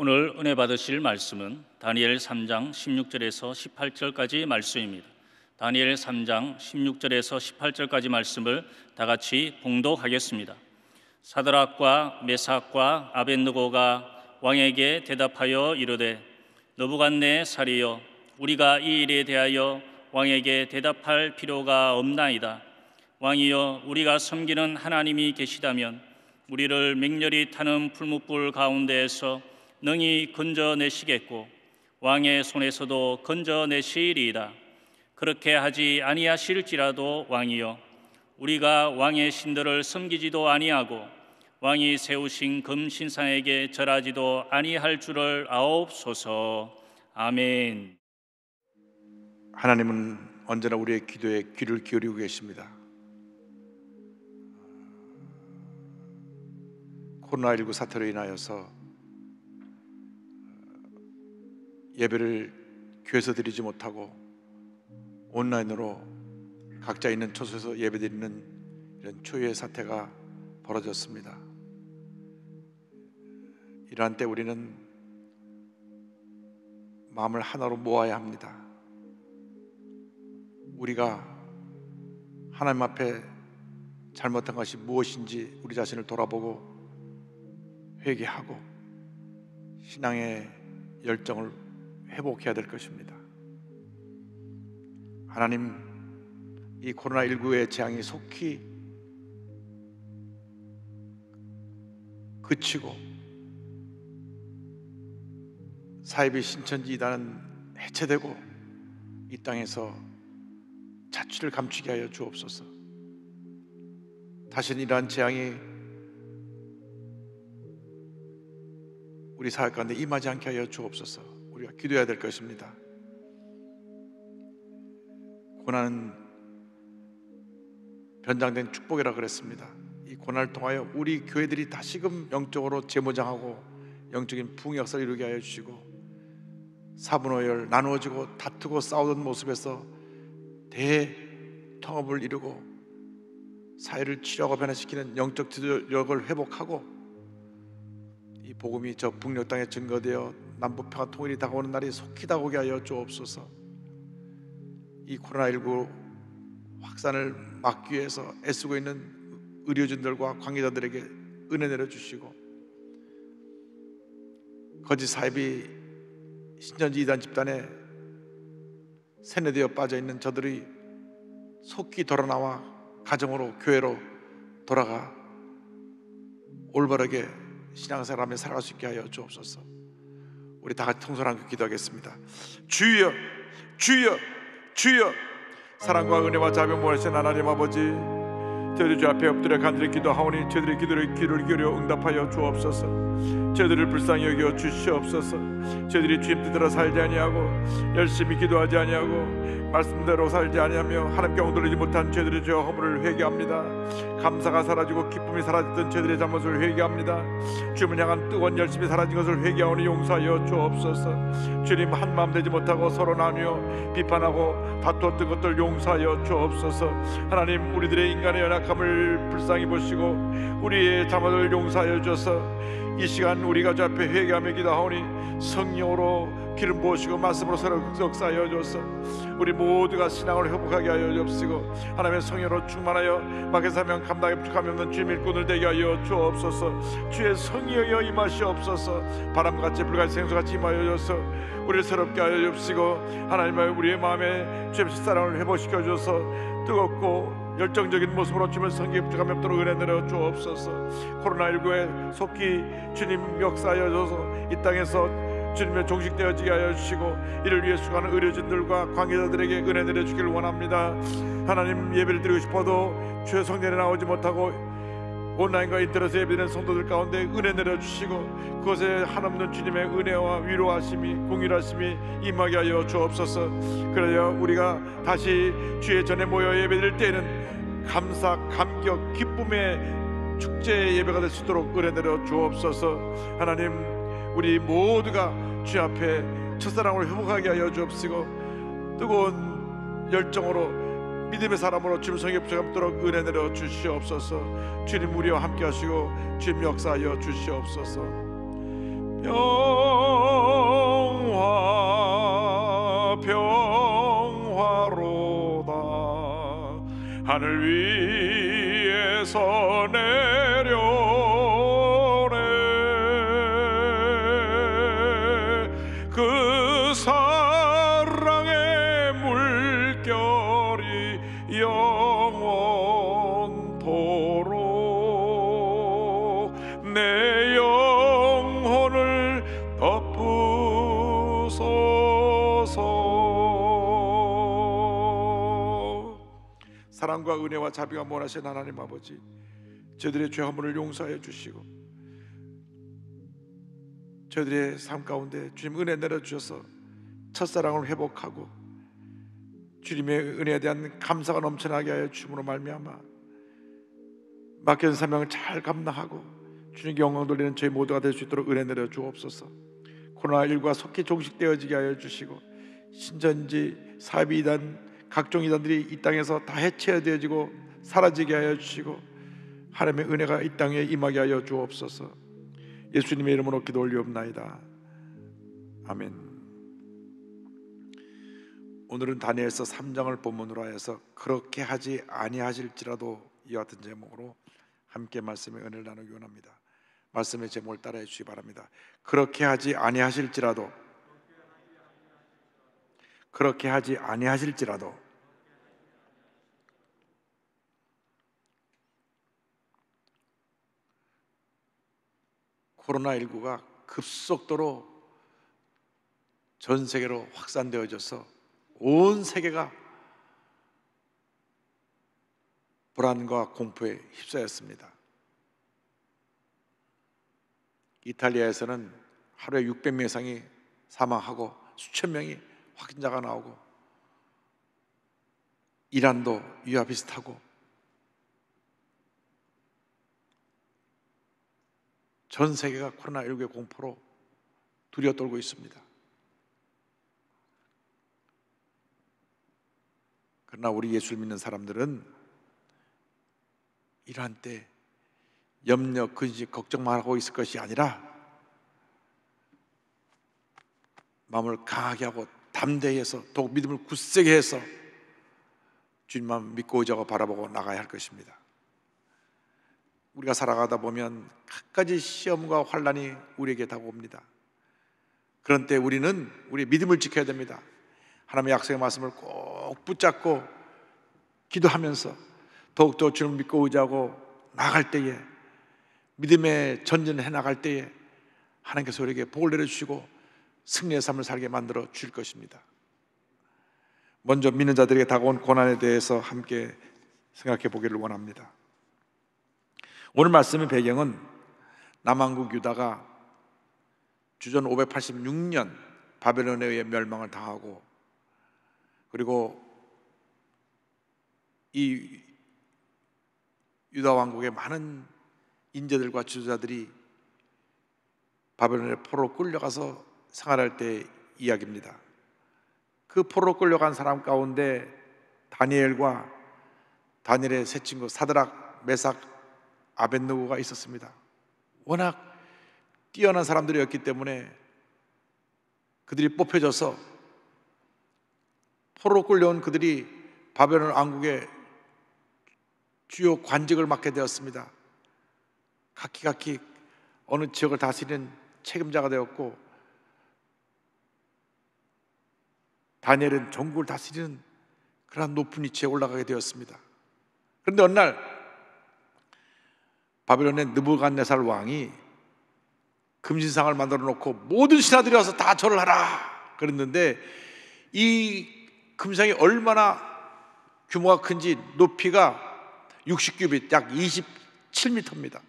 오늘 은혜 받으실 말씀은 다니엘 3장 16절에서 18절까지 말씀입니다. 다니엘 3장 16절에서 18절까지 말씀을 다 같이 봉독하겠습니다. 사드락과 메삭과 아벤느고가 왕에게 대답하여 이르되 너부갓네살이여 우리가 이 일에 대하여 왕에게 대답할 필요가 없나이다. 왕이여 우리가 섬기는 하나님이 계시다면 우리를 맹렬히 타는 풀무불 가운데에서 능히 건져내시겠고 왕의 손에서도 건져내시리이다. 그렇게 하지 아니하실지라도 왕이여 우리가 왕의 신들을 섬기지도 아니하고 왕이 세우신 금신상에게 절하지도 아니할 줄을 아옵소서. 아멘. 하나님은 언제나 우리의 기도에 귀를 기울이고 계십니다. 코로나19 사태로 인하여서 예배를 교회에서 드리지 못하고 온라인으로 각자 있는 처소에서 예배드리는 이런 초유의 사태가 벌어졌습니다. 이러한 때 우리는 마음을 하나로 모아야 합니다. 우리가 하나님 앞에 잘못한 것이 무엇인지 우리 자신을 돌아보고 회개하고 신앙의 열정을 회복해야 될 것입니다. 하나님, 이 코로나19의 재앙이 속히 그치고 사이비 신천지 이단은 해체되고 이 땅에서 자취를 감추게 하여 주옵소서. 다시는 이러한 재앙이 우리 사회 가운데 임하지 않게 하여 주옵소서. 기도해야 될 것입니다. 고난은 변장된 축복이라 그랬습니다. 이 고난을 통하여 우리 교회들이 다시금 영적으로 재무장하고 영적인 부흥 역사를 이루게 하여 주시고 사분오열 나누어지고 다투고 싸우던 모습에서 대통합을 이루고 사회를 치료하고 변화시키는 영적 지도력을 회복하고 이 복음이 저 북녘 땅에 증거되어 남북 평화 통일이 다가오는 날이 속히 다가오게 하여 주옵소서. 이 코로나19 확산을 막기 위해서 애쓰고 있는 의료진들과 관계자들에게 은혜 내려 주시고 거짓 사입이 신천지 이단 집단에 세뇌되어 빠져 있는 저들이 속히 돌아나와 가정으로 교회로 돌아가 올바르게 신앙생활하며 살아갈 수 있게 하여 주옵소서. 우리 다 같이 통솔한 기도하겠습니다. 주여, 주여, 주여, 사랑과 은혜와 자비를 모하신 하나님 아버지, 저희들 주 앞에 엎드려 간절히 기도하오니 저희들의 기도를 귀를 기울여 응답하여 주옵소서. 저희들을 불쌍히 여겨 주시옵소서. 저희들이 주님 뜻대로 살지 아니하고 열심히 기도하지 아니하고 말씀대로 살지 아니하며 하나님께 엉돌리지 못한 죄들의 죄와 허물을 회개합니다. 감사가 사라지고 기쁨이 사라졌던 죄들의 잘못을 회개합니다. 주님을 향한 뜨거운 열심히 사라진 것을 회개하오니 용서하여 주옵소서. 주님 한 마음 되지 못하고 서로 나누어 비판하고 다투었던 것들 용서하여 주옵소서. 하나님 우리들의 인간의 연약함을 불쌍히 보시고 우리의 잘못을 용서하여 주셔서 이 시간 우리가 주 앞에 회개하며 기도하오니 성령으로 기름 부으시고 말씀으로 서로 역사하여 주옵소서. 우리 모두가 신앙을 회복하게 하여 주옵시고 하나님의 성령으로 충만하여 밖에서 하면 감당에 부족함이 없는 주님 일꾼을 되게 하여 주옵소서. 주의 성령여 임하시옵소서. 바람같이 불같이 생수같이 임하여 주옵소서. 우리를 새롭게 하여 주옵시고 하나님의 우리의 마음에 주의 사랑을 회복시켜 주셔서. 뜨겁고 열정적인 모습으로 주면 성기에 부족함이 없도록 은혜 내려 주옵소서. 코로나19에 속히 주님 역사하여 줘서 이 땅에서 주님의 종식되어지게 하여 주시고 이를 위해 수고하는 의료진들과 관계자들에게 은혜 내려 주길 원합니다. 하나님 예배를 드리고 싶어도 주의 성전에 나오지 못하고 온라인과 인터넷에 예배드리는 성도들 가운데 은혜 내려 주시고 그것에 한없는 주님의 은혜와 위로하심이 공일하심이 임하게 하여 주옵소서. 그래야 우리가 다시 주의 전에 모여 예배드릴 때에는 감사 감격 기쁨의 축제 예배가 될 수 있도록 은혜 내려 주옵소서. 하나님 우리 모두가 주 앞에 첫사랑을 회복하게 하여 주옵시고 뜨거운 열정으로 믿음의 사람으로 주님 성에 붙여감도록 은혜 내려 주시옵소서. 주님 우리와 함께 하시고 주님 역사하여 주시옵소서. 평화 하늘 위에서 내 은혜와 자비가 원하신 하나님 아버지 저들의 죄 허물을 용서하여 주시고 저들의 삶 가운데 주님 은혜 내려 주셔서 첫사랑을 회복하고 주님의 은혜에 대한 감사가 넘쳐나게 하여 주므로 말미암아 맡겨진 사명을 잘 감당하고 주님께 영광 돌리는 저희 모두가 될 수 있도록 은혜 내려 주옵소서. 코로나19가 속히 종식되어지게 하여 주시고 신전지 사비 이단 각종 이단들이 이 땅에서 다 해체되어지고 사라지게 하여 주시고 하나님의 은혜가 이 땅에 임하게 하여 주옵소서. 예수님의 이름으로 기도 올리옵나이다. 아멘. 오늘은 다니엘서 3장을 본문으로 하여서 그렇게 하지 아니하실지라도 이와 같은 제목으로 함께 말씀의 은혜를 나누기 원합니다. 말씀의 제목을 따라해 주시기 바랍니다. 그렇게 하지 아니하실지라도 그렇게 하지 아니하실지라도 코로나19가 급속도로 전 세계로 확산되어져서 온 세계가 불안과 공포에 휩싸였습니다. 이탈리아에서는 하루에 600명 이상이 사망하고 수천 명이 확진자가 나오고 이란도 이와 비슷하고 전 세계가 코로나19의 공포로 두려워 떨고 있습니다. 그러나 우리 예수를 믿는 사람들은 이러한 때 염려, 근심, 걱정만 하고 있을 것이 아니라 마음을 강하게 하고 담대히 해서 더욱 믿음을 굳세게 해서 주님만 믿고 의지하고 바라보고 나가야 할 것입니다. 우리가 살아가다 보면 갖가지 시험과 환란이 우리에게 다가옵니다. 그런 때 우리는 우리 믿음을 지켜야 됩니다. 하나님의 약속의 말씀을 꼭 붙잡고 기도하면서 더욱더 주님을 믿고 의지하고 나갈 때에 믿음의 전진을 해 나갈 때에 하나님께서 우리에게 복을 내려주시고 승리의 삶을 살게 만들어 주실 것입니다. 먼저 믿는 자들에게 다가온 고난에 대해서 함께 생각해 보기를 원합니다. 오늘 말씀의 배경은 남한국 유다가 주전 586년 바벨론에 의해 멸망을 당하고 그리고 이 유다 왕국의 많은 인재들과 지도자들이 바벨론의 포로 끌려가서 생활할 때 이야기입니다. 그 포로 끌려간 사람 가운데 다니엘과 다니엘의 세 친구 사드락, 메삭, 아벤누고가 있었습니다. 워낙 뛰어난 사람들이었기 때문에 그들이 뽑혀져서 포로 끌려온 그들이 바벨론 왕국의 주요 관직을 맡게 되었습니다. 각기각기 어느 지역을 다스리는 책임자가 되었고 다니엘은 전국을 다스리는 그러한 높은 위치에 올라가게 되었습니다. 그런데 어느 날 바벨론의 느부갓네살 왕이 금신상을 만들어 놓고 모든 신하들이 와서 다 절을 하라 그랬는데 이 금상이 얼마나 규모가 큰지 높이가 60규빗 약 27m입니다.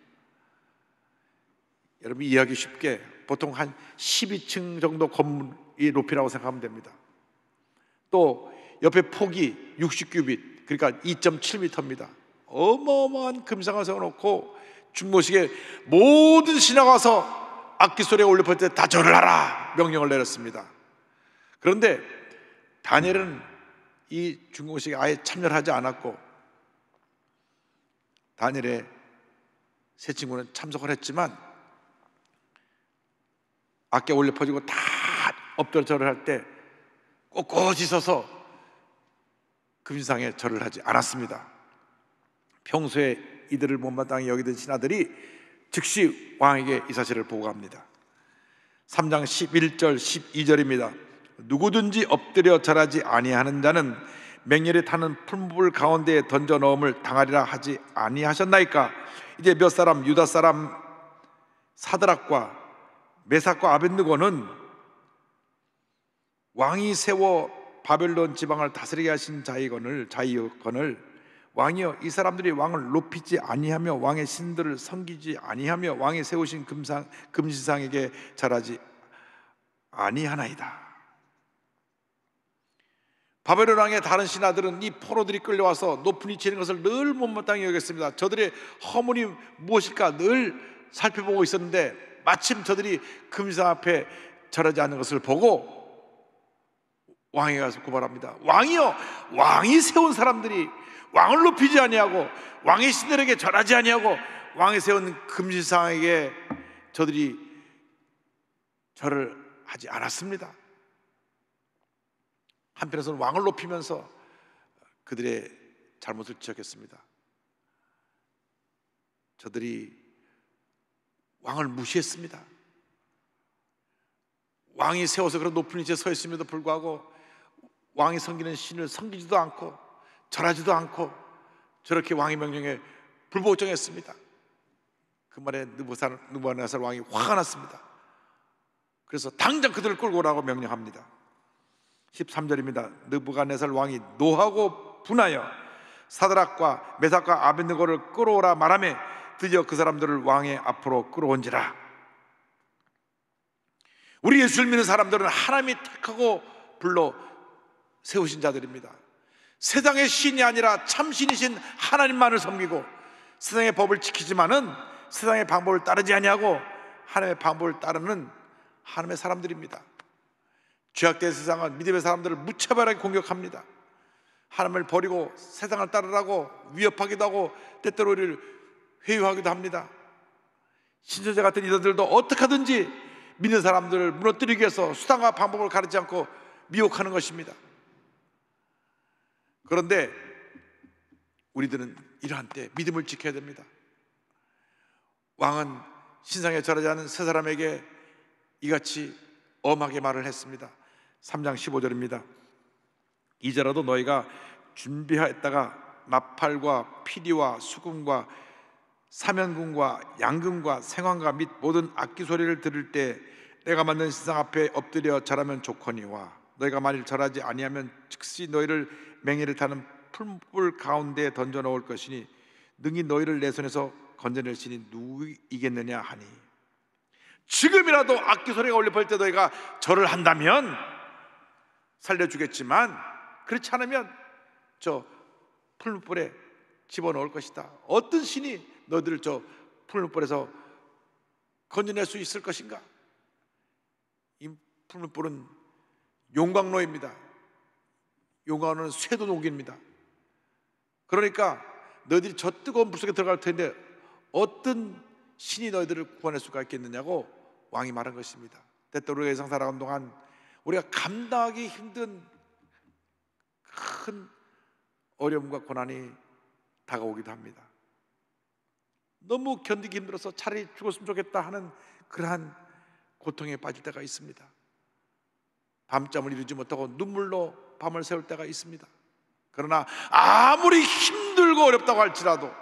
여러분 이해하기 쉽게 보통 한 12층 정도 건물이 높이라고 생각하면 됩니다. 또 옆에 폭이 60규빗 그러니까 2.7m입니다. 어마어마한 금상을 세워놓고 중모식에 모든 신하가 와서 악기 소리가 올려볼 때다 절을 하라 명령을 내렸습니다. 그런데 다니엘은 이 중공식에 아예 참여를 하지 않았고 다니엘의 세 친구는 참석을 했지만 악계 올려 퍼지고 다 엎드려 절을 할때 꼿꼿이 서서 금신상에 절을 하지 않았습니다. 평소에 이들을 못마땅히 여기던 신하들이 즉시 왕에게 이 사실을 보고합니다. 3장 11절 12절입니다. 누구든지 엎드려 절하지 아니하는 자는 맹렬히 타는 풀물 가운데에 던져 넣음을 당하리라 하지 아니하셨나이까? 이제 몇 사람 유다 사람 사드락과 메삭과 아벤느고는 왕이 세워 바벨론 지방을 다스리게 하신 자이건을 자이건을 왕이여 이 사람들이 왕을 높이지 아니하며 왕의 신들을 섬기지 아니하며 왕이 세우신 금상 금신상에게 절하지 아니하나이다. 바벨론 왕의 다른 신하들은 이 포로들이 끌려와서 높은 있는 것을 늘 못마땅히 여겼습니다. 저들의 허물이 무엇일까 늘 살펴보고 있었는데 마침 저들이 금상 앞에 절하지 않는 것을 보고 왕에게 가서 고발합니다. 왕이요, 왕이 세운 사람들이 왕을 높이지 아니하고 왕의 신들에게 절하지 아니하고 왕이 세운 금신상에게 저들이 절을 하지 않았습니다. 한편에서는 왕을 높이면서 그들의 잘못을 지적했습니다. 저들이 왕을 무시했습니다. 왕이 세워서 그런 높은 위치에 서 있음에도 불구하고 왕이 섬기는 신을 섬기지도 않고 절하지도 않고 저렇게 왕의 명령에 불복종했습니다. 그 말에 느부갓네살 왕이 화가 났습니다. 그래서 당장 그들을 끌고 오라고 명령합니다. 13절입니다. 느부갓네살 왕이 노하고 분하여 사드락과 메삭과 아벤느고를 끌어오라 말하며 드디어 그 사람들을 왕의 앞으로 끌어온지라. 우리 예수를 믿는 사람들은 하나님이 택하고 불러 세우신 자들입니다. 세상의 신이 아니라 참 신이신 하나님만을 섬기고 세상의 법을 지키지만은 세상의 방법을 따르지 아니하고 하나님의 방법을 따르는 하나님의 사람들입니다. 죄악된 세상은 믿음의 사람들을 무차별하게 공격합니다. 하나님을 버리고 세상을 따르라고 위협하기도 하고 때때로 우리를 회유하기도 합니다. 신천자 같은 이들도 어떻게 하든지 믿는 사람들을 무너뜨리기 위해서 수단과 방법을 가르지 않고 미혹하는 것입니다. 그런데 우리들은 이러한 때 믿음을 지켜야 됩니다. 왕은 신상에 절하지 않은 세 사람에게 이같이 엄하게 말을 했습니다. 3장 15절입니다. 이제라도 너희가 준비하였다가 나팔과 피리와 수금과 사면금과 양금과 생황과 및 모든 악기 소리를 들을 때 내가 만든 신상 앞에 엎드려 절하면 좋거니와 너희가 만일 절하지 아니하면 즉시 너희를 맹해를 타는 풀불 가운데 던져 놓을 것이니 능히 너희를 내 손에서 건져낼 신이 누구이겠느냐 하니 지금이라도 악기 소리가 울려 볼때 너희가 절을 한다면 살려주겠지만 그렇지 않으면 저 풀불에 집어넣을 것이다. 어떤 신이 너희들을 저 풀불에서 건져낼 수 있을 것인가? 이 풀불은 용광로입니다. 용광로는 쇠도 녹입니다. 그러니까 너희들이 저 뜨거운 불 속에 들어갈 텐데 어떤 신이 너희들을 구원할 수가 있겠느냐고 왕이 말한 것입니다. 때때로 예상 살아가는 동안 우리가 감당하기 힘든 큰 어려움과 고난이 다가오기도 합니다. 너무 견디기 힘들어서 차라리 죽었으면 좋겠다 하는 그러한 고통에 빠질 때가 있습니다. 밤잠을 이루지 못하고 눈물로 밤을 새울 때가 있습니다. 그러나 아무리 힘들고 어렵다고 할지라도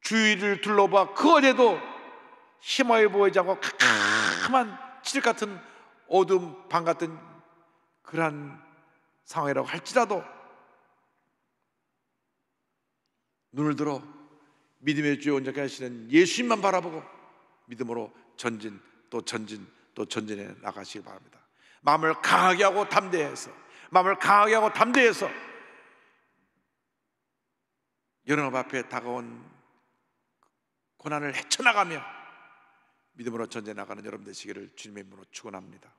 주위를 둘러봐 그 어제도 희망이 보이지 않고 캄캄한 칠 같은 어둠 방 같은 그러한 상황이라고 할지라도 눈을 들어 믿음의 주에 온전케 하시는 예수님만 바라보고 믿음으로 전진 또 전진 또 전진해 나가시기 바랍니다. 마음을 강하게 하고 담대해서 마음을 강하게 하고 담대해서 여러분 앞에 다가온 고난을 헤쳐나가며 믿음으로 전진해 나가는 여러분 되시기를 주님의 이름으로 축원합니다.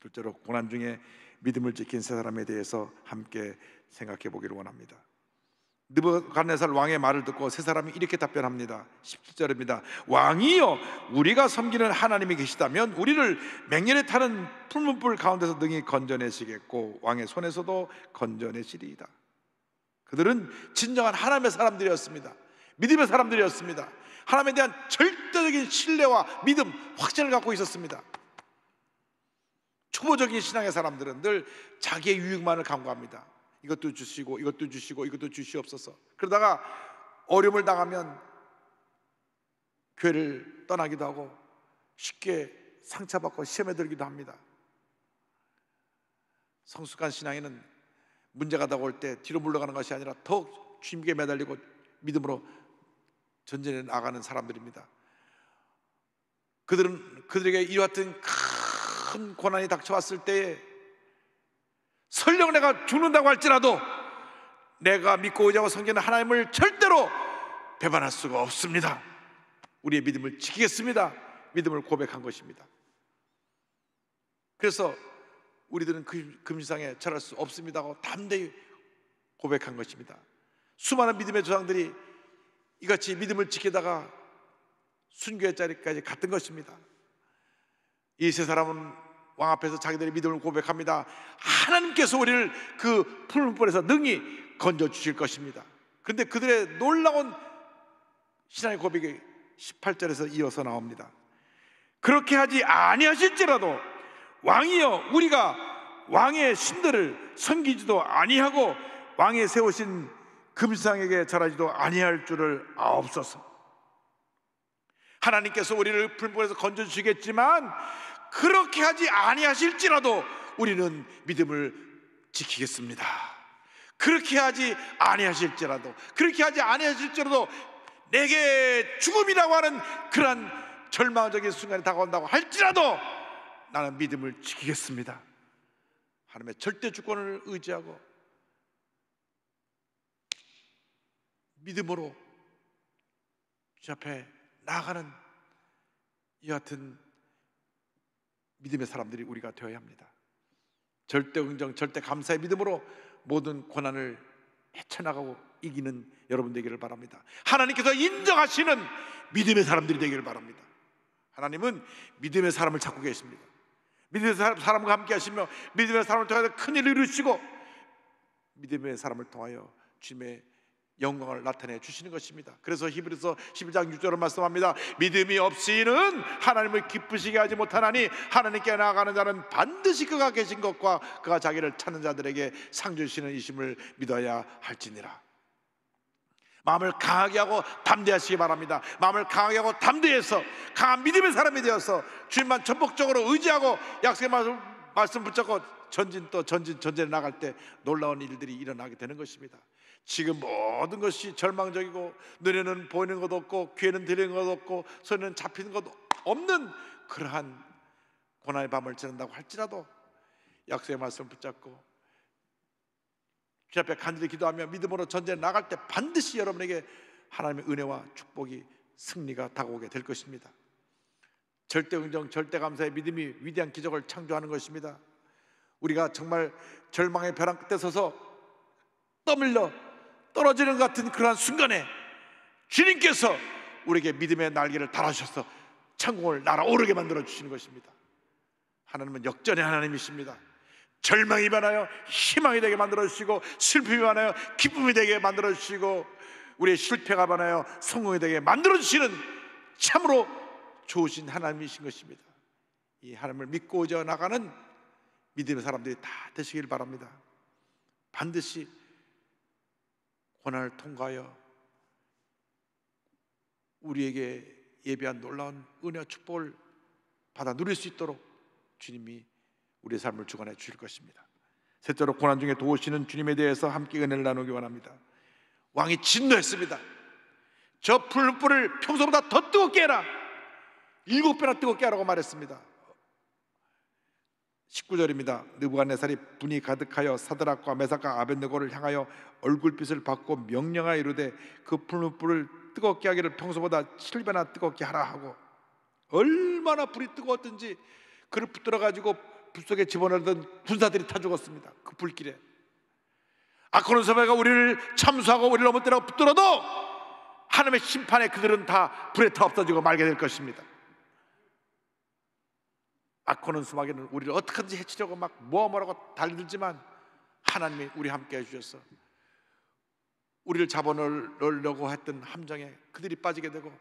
둘째로 고난 중에 믿음을 지킨 세 사람에 대해서 함께 생각해 보기를 원합니다. 느부갓네살 왕의 말을 듣고 세 사람이 이렇게 답변합니다. 17절입니다. 왕이여 우리가 섬기는 하나님이 계시다면 우리를 맹렬에 타는 풀문불 가운데서 능히 건져내시겠고 왕의 손에서도 건져내시리이다. 그들은 진정한 하나님의 사람들이었습니다. 믿음의 사람들이었습니다. 하나님에 대한 절대적인 신뢰와 믿음, 확신을 갖고 있었습니다. 초보적인 신앙의 사람들은 늘 자기의 유익만을 강구합니다. 이것도 주시고 이것도 주시고 이것도 주시옵소서. 그러다가 어려움을 당하면 교회를 떠나기도 하고 쉽게 상처받고 시험에 들기도 합니다. 성숙한 신앙에는 문제가 다가올 때 뒤로 물러가는 것이 아니라 더욱 주님께 매달리고 믿음으로 전진해 나가는 사람들입니다. 그들은 그들에게 이와 같은 큰 고난이 닥쳐왔을 때에 설령 내가 죽는다고 할지라도 내가 믿고 의지하고 섬기는 하나님을 절대로 배반할 수가 없습니다. 우리의 믿음을 지키겠습니다. 믿음을 고백한 것입니다. 그래서 우리들은 그 금시상에 절할 수 없습니다 고 담대히 고백한 것입니다. 수많은 믿음의 조상들이 이같이 믿음을 지키다가 순교의 자리까지 갔던 것입니다. 이 세 사람은 왕 앞에서 자기들의 믿음을 고백합니다. 하나님께서 우리를 그 풀물불에서 능히 건져 주실 것입니다. 그런데 그들의 놀라운 신앙의 고백이 18절에서 이어서 나옵니다. 그렇게 하지 아니하실지라도 왕이여 우리가 왕의 신들을 섬기지도 아니하고 왕의 세우신 금상에게 절하지도 아니할 줄을 아옵소서. 하나님께서 우리를 불문에서 건져 주시겠지만 그렇게 하지 아니하실지라도 우리는 믿음을 지키겠습니다. 그렇게 하지 아니하실지라도 그렇게 하지 아니하실지라도 내게 죽음이라고 하는 그러한 절망적인 순간이 다가온다고 할지라도 나는 믿음을 지키겠습니다. 하나님의 절대 주권을 의지하고 믿음으로 주 앞에 나아가는 이 같은 믿음의 사람들이 우리가 되어야 합니다. 절대 긍정, 절대 감사의 믿음으로 모든 고난을 헤쳐나가고 이기는 여러분 되기를 바랍니다. 하나님께서 인정하시는 믿음의 사람들이 되기를 바랍니다. 하나님은 믿음의 사람을 찾고 계십니다. 믿음의 사람과 함께 하시며 믿음의 사람을 통해서 큰일을 이루시고 믿음의 사람을 통하여 주님의 영광을 나타내 주시는 것입니다. 그래서 히브리서 11장 6절을 말씀합니다. 믿음이 없이는 하나님을 기쁘시게 하지 못하나니 하나님께 나아가는 자는 반드시 그가 계신 것과 그가 자기를 찾는 자들에게 상 주시는 이심을 믿어야 할지니라. 마음을 강하게 하고 담대하시기 바랍니다. 마음을 강하게 하고 담대해서 강한 믿음의 사람이 되어서 주님만 전폭적으로 의지하고 약속의 말씀, 말씀 붙잡고 전진 또 전진 전진에 나갈 때 놀라운 일들이 일어나게 되는 것입니다. 지금 모든 것이 절망적이고 눈에는 보이는 것 없고 귀에는 들리는 것 없고 손에는 잡히는 것 없는 그러한 고난의 밤을 지낸다고 할지라도 약속의 말씀 붙잡고 주 앞에 간절히 기도하며 믿음으로 전쟁에 나갈 때 반드시 여러분에게 하나님의 은혜와 축복이 승리가 다가오게 될 것입니다. 절대 긍정, 절대 감사의 믿음이 위대한 기적을 창조하는 것입니다. 우리가 정말 절망의 벼랑 끝에 서서 떠밀려 떨어지는 것 같은 그러한 순간에 주님께서 우리에게 믿음의 날개를 달아주셔서 천국을 날아오르게 만들어 주시는 것입니다. 하나님은 역전의 하나님이십니다. 절망이 많아요. 희망이 되게 만들어 주시고 슬픔이 많아요. 기쁨이 되게 만들어 주시고 우리의 실패가 많아요. 성공이 되게 만들어 주시는 참으로 좋으신 하나님이신 것입니다. 이 하나님을 믿고 오져 나가는 믿음의 사람들이 다 되시길 바랍니다. 반드시 고난을 통과하여 우리에게 예비한 놀라운 은혜와 축복을 받아 누릴 수 있도록 주님이 우리의 삶을 주관해 주실 것입니다. 셋째로 고난 중에 도우시는 주님에 대해서 함께 은혜를 나누기 원합니다. 왕이 진노했습니다. 저 풀불을 평소보다 더 뜨겁게 해라. 일곱 배나 뜨겁게 하라고 말했습니다. 19절입니다. 느부갓네살이 분이 가득하여 사드락과 메삭과 아벤느고를 향하여 얼굴빛을 받고 명령하여 이르되 그 풀무불을 뜨겁게 하기를 평소보다 7배나 뜨겁게 하라 하고 얼마나 불이 뜨거웠든지 그를 붙들어 가지고 불 속에 집어넣던 군사들이 타 죽었습니다. 그 불길에 아코는 소매가 우리를 참수하고 우리를 넘어뜨려 붙들어도 하나님의 심판에 그들은 다 불에 타 없어지고 말게 될 것입니다. 아코는 수마에는 우리를 어떻게든지 해치려고 막 모험하라고 달리들지만 하나님이 우리 함께 해주셔서 우리를 잡아넣으려고 했던 함정에 그들이 빠지게 되고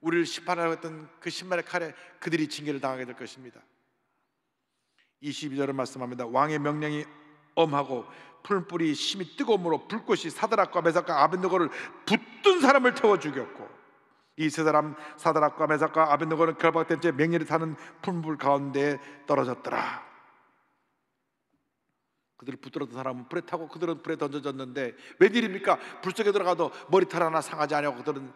우리를 심판하려고 했던 그 신발의 칼에 그들이 징계를 당하게 될 것입니다. 22절은 말씀합니다. 왕의 명령이 엄하고 풀불이 심히 뜨거움으로 불꽃이 사드락과 메삭과 아벤느고를 붙든 사람을 태워 죽였고 이 세 사람 사드락과 메삭과 아벤느고는 결박된 채 맹렬히 타는 풀불 가운데 떨어졌더라 그들을 붙들었던 사람은 불에 타고 그들은 불에 던져졌는데 웬일입니까? 불 속에 들어가도 머리털 하나 상하지 아니하고 그들은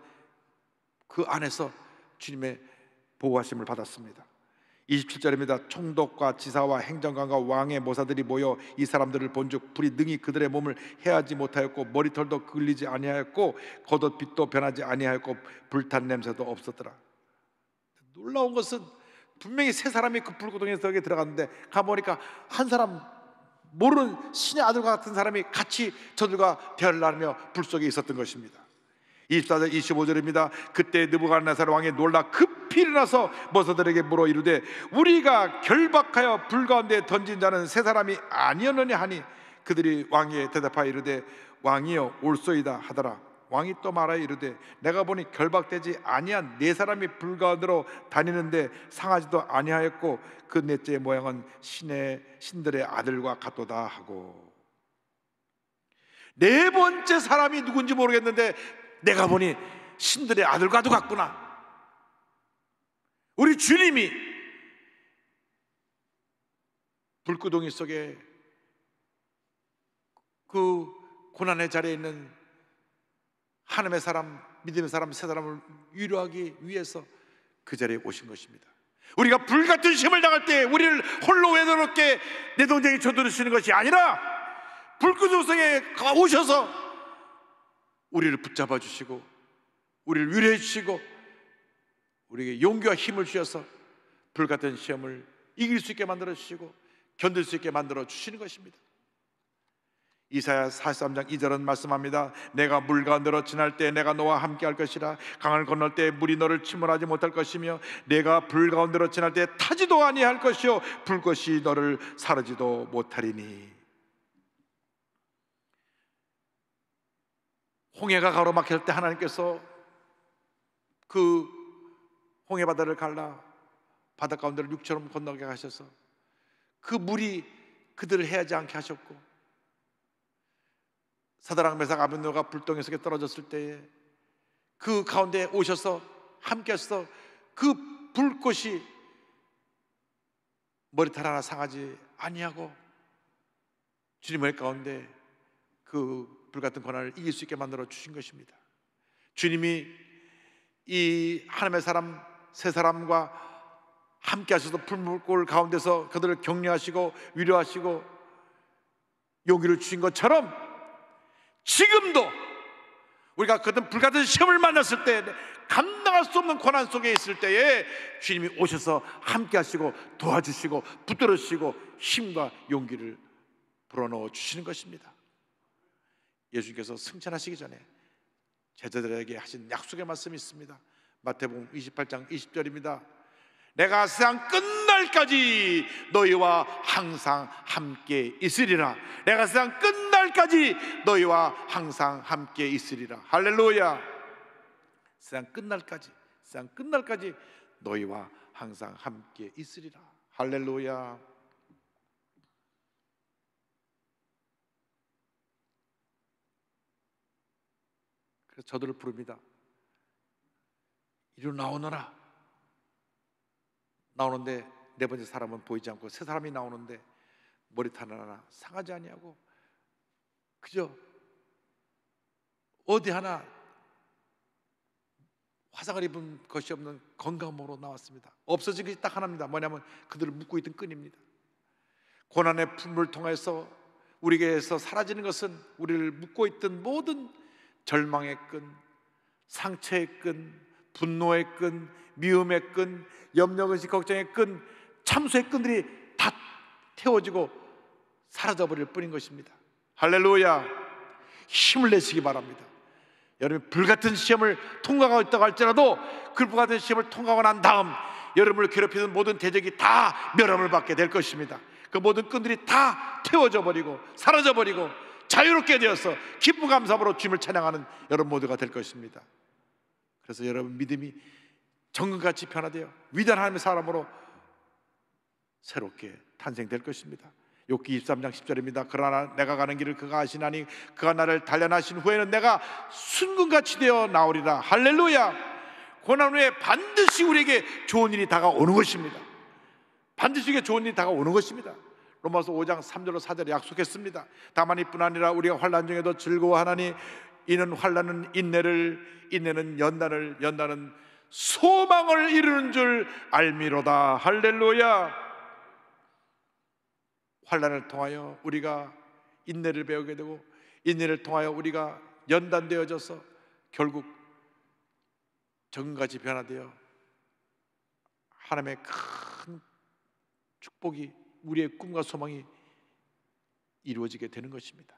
그 안에서 주님의 보호하심을 받았습니다 27절입니다. 총독과 지사와 행정관과 왕의 모사들이 모여 이 사람들을 본즉 불이 능히 그들의 몸을 해하지 못하였고 머리털도 그을리지 아니하였고 겉옷빛도 변하지 아니하였고 불탄 냄새도 없었더라. 놀라운 것은 분명히 세 사람이 그 불구덩이에서 여기 들어갔는데 가보니까 한 사람 모르는 신의 아들과 같은 사람이 같이 저들과 대화를 나누며 불 속에 있었던 것입니다 24절 25절입니다. 그때 느부갓네살 왕이 놀라 급히 일어나서 모사들에게 물어 이르되 우리가 결박하여 불 가운데 던진 자는 세 사람이 아니었느냐 하니 그들이 왕에 대답하여 이르되 왕이여 올소이다 하더라. 왕이 또 말하여 이르되 내가 보니 결박되지 아니한 네 사람이 불 가운데로 다니는데 상하지도 아니하였고 그 넷째 모양은 신의 신들의 아들과 같도다 하고. 네 번째 사람이 누군지 모르겠는데 내가 보니 신들의 아들과도 같구나. 우리 주님이 불구덩이 속에 그 고난의 자리에 있는 하나님의 사람, 믿음의 사람 세 사람을 위로하기 위해서 그 자리에 오신 것입니다. 우리가 불같은 시험을 당할 때 우리를 홀로 외도롭게 내 동생이 쳐들으시는 것이 아니라 불구덩이에 오셔서 우리를 붙잡아 주시고 우리를 위로해 주시고 우리에게 용기와 힘을 주셔서 불같은 시험을 이길 수 있게 만들어 주시고 견딜 수 있게 만들어 주시는 것입니다. 이사야 43장 2절은 말씀합니다. 내가 물 가운데로 지날 때 내가 너와 함께 할 것이라 강을 건널 때 물이 너를 침몰하지 못할 것이며 내가 불 가운데로 지날 때 타지도 아니할 것이요 불꽃이 너를 사르지도 못하리니 홍해가 가로막힐 때 하나님께서 그 홍해 바다를 갈라 바다 가운데를 육처럼 건너게 하셔서 그 물이 그들을 해하지 않게 하셨고 사다랑 메삭 아벤노가 속에 떨어졌을 때에 그 가운데 오셔서 함께하셔서 그 불꽃이 머리털 하나 상하지 아니하고 주님의 가운데 그 불같은 고난을 이길 수 있게 만들어 주신 것입니다. 주님이 이 하나님의 사람 세 사람과 함께 하셔서 풀물골 가운데서 그들을 격려하시고 위로하시고 용기를 주신 것처럼 지금도 우리가 그든 불같은 시험을 만났을 때 감당할 수 없는 고난 속에 있을 때에 주님이 오셔서 함께 하시고 도와주시고 붙들어 주시고 힘과 용기를 불어넣어 주시는 것입니다. 예수님께서 승천하시기 전에 제자들에게 하신 약속의 말씀이 있습니다. 마태복음 28장 20절입니다. 내가 세상 끝날까지 너희와 항상 함께 있으리라. 내가 세상 끝날까지 너희와 항상 함께 있으리라. 할렐루야. 세상 끝날까지, 세상 끝날까지 너희와 항상 함께 있으리라. 할렐루야. 그래서 저들을 부릅니다. 이리 나오너라. 나오는데 네 번째 사람은 보이지 않고 세 사람이 나오는데 머리탄 하나 상하지 아니하고 그저 어디 하나 화상을 입은 것이 없는 건강한 몸으로 나왔습니다. 없어진 것이 딱 하나입니다. 뭐냐면 그들을 묶고 있던 끈입니다. 고난의 품을 통해서 우리에게서 사라지는 것은 우리를 묶고 있던 모든 절망의 끈, 상처의 끈, 분노의 끈, 미움의 끈, 염려 근심 걱정의 끈, 참수의 끈들이 다 태워지고 사라져 버릴 뿐인 것입니다. 할렐루야. 힘을 내시기 바랍니다. 여러분 불같은 시험을 통과하고 있다고 할지라도 그 불같은 시험을 통과하고 난 다음 여러분을 괴롭히는 모든 대적이 다 멸함을 받게 될 것입니다. 그 모든 끈들이 다 태워져 버리고 사라져 버리고 자유롭게 되어서 기쁨 감사함으로 주님을 찬양하는 여러분 모두가 될 것입니다. 그래서 여러분 믿음이 정금같이 변화되어 위대한 하나님의 사람으로 새롭게 탄생될 것입니다. 욥기 23장 10절입니다. 그러나 내가 가는 길을 그가 아시나니 그가 나를 단련하신 후에는 내가 순금같이 되어 나오리라. 할렐루야. 고난 후에 반드시 우리에게 좋은 일이 다가오는 것입니다. 반드시 우리에게 좋은 일이 다가오는 것입니다. 로마서 5장 3절로 4절에 약속했습니다. 다만 이뿐 아니라 우리가 환란 중에도 즐거워하나니 이는 환란은 인내를 인내는 연단을 연단은 소망을 이루는 줄 알미로다. 할렐루야. 환란을 통하여 우리가 인내를 배우게 되고 인내를 통하여 우리가 연단되어져서 결국 정같이 변화되어 하나님의 큰 축복이 우리의 꿈과 소망이 이루어지게 되는 것입니다.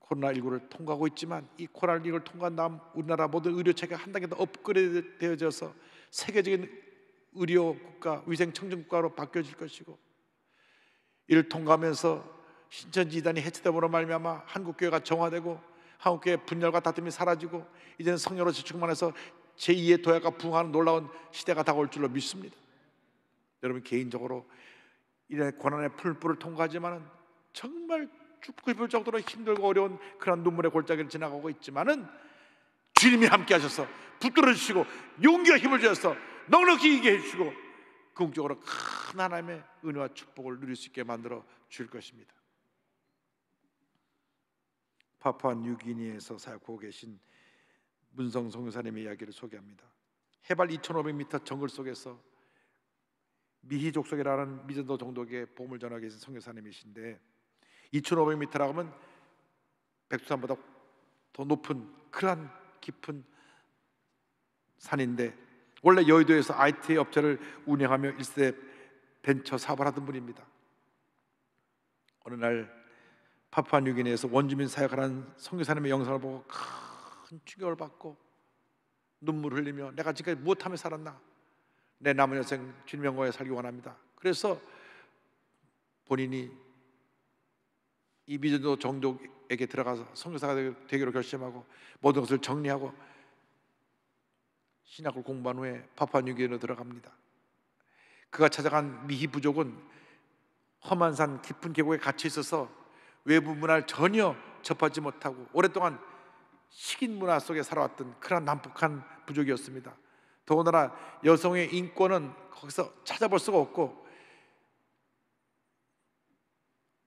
코로나19를 통과하고 있지만 이 코로나19를 통과한 다음 우리나라 모든 의료 체계가 한 단계 더 업그레이드 되어져서 세계적인 의료 국가, 위생 청정 국가로 바뀌어질 것이고 이를 통과하면서 신천지 이단이 해체됨으로 말미암아 한국 교회가 정화되고 한국 교회 분열과 다툼이 사라지고 이제는 성령으로 충만해서 제2의 도약과 부흥하는 놀라운 시대가 다가올 줄로 믿습니다. 여러분 개인적으로 이런 고난의 풀불을 통과하지만은 정말 죽고 싶을 정도로 힘들고 어려운 그런 눈물의 골짜기를 지나가고 있지만은 주님이 함께 하셔서 붙들어 주시고 용기와 힘을 주셔서 넉넉히 이기게 해주시고 궁극적으로 큰 하나님의 은혜와 축복을 누릴 수 있게 만들어 줄 것입니다. 파푸아 뉴기니에서 살고 계신 문성 성교사님의 이야기를 소개합니다. 해발 2,500m 정글 속에서 미희 족속이라는 미전도 종독의 보물 전하고 계신 성교사님이신데 2,500m라고 하면 백두산보다 더 높은 그러한 깊은 산인데 원래 여의도에서 IT 업체를 운영하며 1세 벤처 사업을 하던 분입니다. 어느 날 파푸아뉴기니에서 원주민 사역하는 선교사님의 영상을 보고 큰 충격을 받고 눈물 흘리며 내가 지금까지 무엇하며 살았나? 내 남은 여생 영광에 살기 원합니다. 그래서 본인이 이 미전도 정독에게 들어가서 선교사가 되기로 결심하고 모든 것을 정리하고 신학을 공부한 후에 파푸아뉴기니로 들어갑니다. 그가 찾아간 미희 부족은 험한 산 깊은 계곡에 갇혀 있어서 외부 문화를 전혀 접하지 못하고 오랫동안 식인 문화 속에 살아왔던 그런 남북한 부족이었습니다. 더군다나 여성의 인권은 거기서 찾아볼 수가 없고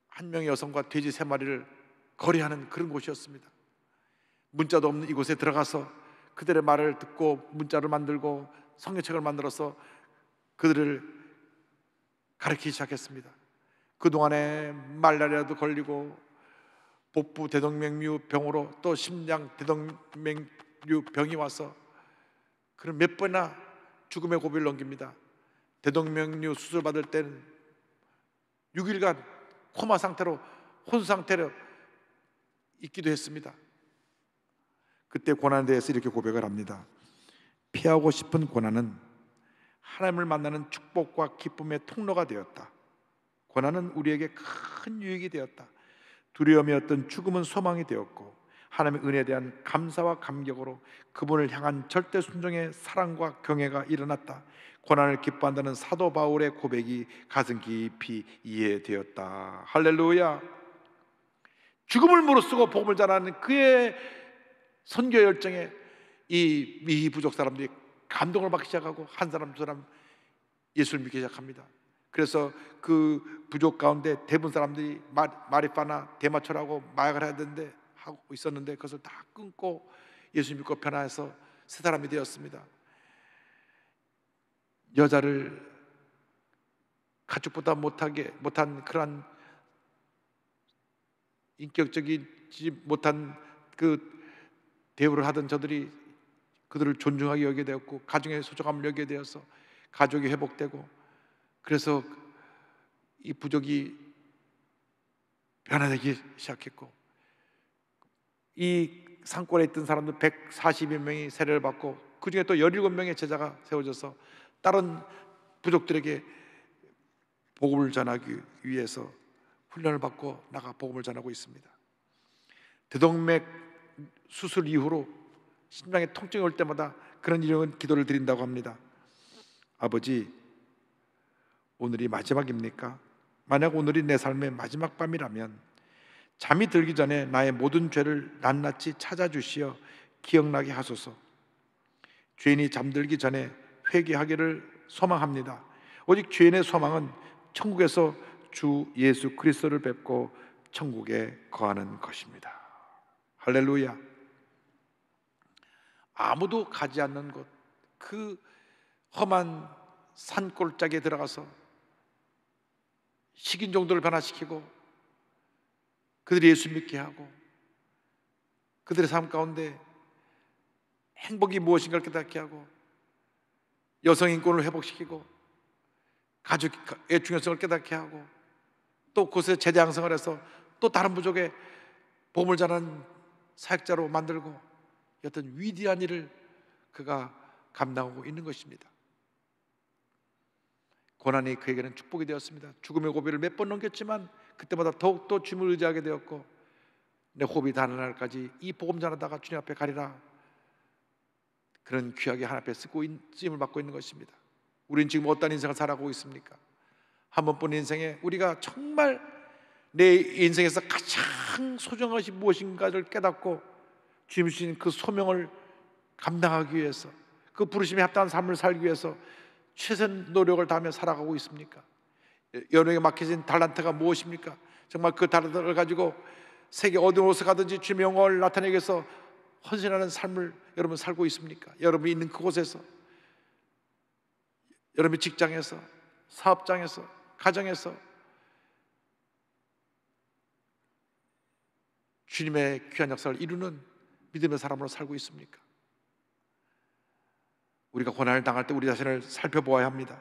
한 명의 여성과 돼지 세 마리를 거래하는 그런 곳이었습니다. 문자도 없는 이곳에 들어가서 그들의 말을 듣고 문자를 만들고 성경책을 만들어서 그들을 가르치기 시작했습니다. 그동안에 말라리아도 걸리고 복부 대동맥류 병으로 또 심장 대동맥류 병이 와서 그런 몇 번이나 죽음의 고비를 넘깁니다. 대동맥류 수술 받을 때는 6일간 코마 상태로 혼 상태로 있기도 했습니다. 그때 고난에 대해서 이렇게 고백을 합니다. 피하고 싶은 고난은 하나님을 만나는 축복과 기쁨의 통로가 되었다. 고난은 우리에게 큰 유익이 되었다. 두려움이었던 죽음은 소망이 되었고 하나님의 은혜에 대한 감사와 감격으로 그분을 향한 절대 순종의 사랑과 경애가 일어났다. 고난을 기뻐한다는 사도 바울의 고백이 가슴 깊이 이해되었다. 할렐루야. 죽음을 무릅쓰고 복음을 전하는 그의 선교 열정에 이 미희 부족 사람들이 감동을 받기 시작하고 한 사람 두 사람 예수를 믿기 시작합니다. 그래서 그 부족 가운데 대부분 사람들이 마리파나 대마초라고 마약을 해야 되는데 하고 있었는데 그것을 다 끊고 예수 믿고 변화해서 새 사람이 되었습니다. 여자를 가축보다 못하게 못한 그러한 인격적이지 못한 그 대우를 하던 저들이 그들을 존중하게 여기게 되었고 가정의 소중함을 여기게 되어서 가족이 회복되고 그래서 이 부족이 변화되기 시작했고 이 산골에 있던 사람들 140여 명이 세례를 받고 그 중에 또 17명의 제자가 세워져서 다른 부족들에게 복음을 전하기 위해서 훈련을 받고 나가 복음을 전하고 있습니다. 대동맥 수술 이후로 심장에 통증이 올 때마다 그런 이런 기도를 드린다고 합니다. 아버지, 오늘이 마지막입니까? 만약 오늘이 내 삶의 마지막 밤이라면 잠이 들기 전에 나의 모든 죄를 낱낱이 찾아주시어 기억나게 하소서. 죄인이 잠들기 전에 회개하기를 소망합니다. 오직 죄인의 소망은 천국에서 주 예수 그리스도를 뵙고 천국에 거하는 것입니다. 할렐루야. 아무도 가지 않는 곳, 그 험한 산골짜기에 들어가서 식인 정도를 변화시키고 그들이 예수 믿게 하고 그들의 삶 가운데 행복이 무엇인가를 깨닫게 하고 여성 인권을 회복시키고 가족의 중요성을 깨닫게 하고 또 그곳에 제대 양성을 해서 또 다른 부족에 보물 자는 사역자로 만들고 어떤 위대한 일을 그가 감당하고 있는 것입니다. 고난이 그에게는 축복이 되었습니다. 죽음의 고비를 몇 번 넘겼지만 그때마다 더욱더 주님을 의지하게 되었고 내 호흡이 닿는 날까지 이 복음 전하다가 주님 앞에 가리라 그런 귀하게 하나 앞에 쓰고 있- 쓰임을 받고 있는 것입니다. 우리는 지금 어떤 인생을 살아가고 있습니까? 한 번뿐인 인생에 우리가 정말 내 인생에서 가장 소중한 것이 무엇인가를 깨닫고 주님 주신 그 소명을 감당하기 위해서 그 부르심에 합당한 삶을 살기 위해서 최선 노력을 다하며 살아가고 있습니까? 여러분에게 맡겨진 달란트가 무엇입니까? 정말 그 달란트를 가지고 세계 어느 곳에 가든지 주님의 영광을 나타내기 위해서 헌신하는 삶을 여러분 살고 있습니까? 여러분이 있는 그곳에서 여러분의 직장에서 사업장에서 가정에서 주님의 귀한 역사를 이루는 믿음의 사람으로 살고 있습니까? 우리가 고난을 당할 때 우리 자신을 살펴보아야 합니다.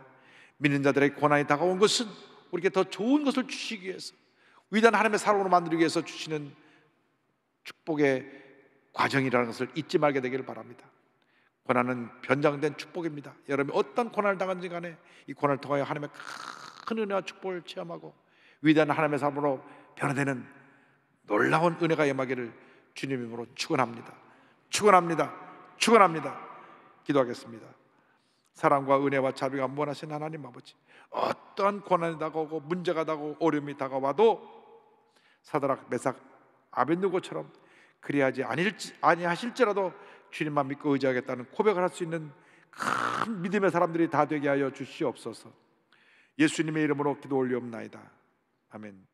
믿는 자들에게 고난이 다가온 것은 우리에게 더 좋은 것을 주시기 위해서 위대한 하나님의 사람으로 만들기 위해서 주시는 축복의 과정이라는 것을 잊지 말게 되기를 바랍니다. 고난은 변장된 축복입니다. 여러분이 어떤 고난을 당한지 간에 이 고난을 통하여 하나님의 큰 은혜와 축복을 체험하고 위대한 하나님의 사람으로 변화되는 놀라운 은혜가 임하기를 주님 이름으로 축원합니다. 축원합니다. 축원합니다. 기도하겠습니다. 사랑과 은혜와 자비가 무한하신 하나님 아버지 어떠한 고난이 다가오고 문제가 다가오고 어려움이 다가와도 사드락 메삭 아벤누고처럼 그리하지 아니할지- 아니하실지라도 주님만 믿고 의지하겠다는 고백을 할 수 있는 큰 믿음의 사람들이 다 되게 하여 주시옵소서. 예수님의 이름으로 기도 올리옵나이다. 아멘